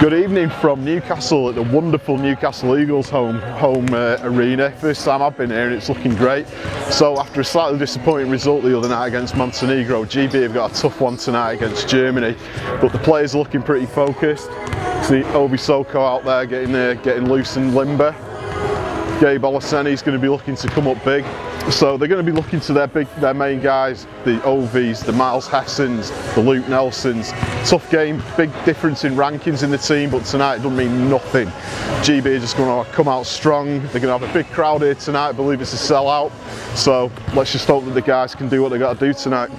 Good evening from Newcastle at the wonderful Newcastle Eagles home home uh, arena. First time I've been here and it's looking great. So after a slightly disappointing result the other night against Montenegro, GB have got a tough one tonight against Germany. But the players are looking pretty focused. See Ovie Soko out there getting uh, getting loose and limber. Gabe Olaseni is going to be looking to come up big. So they're going to be looking to their big, their main guys, the Ovies, the Myles Hessons, the Luke Nelsons. Tough game, big difference in rankings in the team, but tonight it doesn't mean nothing. GB are just going to come out strong. They're going to have a big crowd here tonight. I believe it's a sellout. So let's just hope that the guys can do what they've got to do tonight.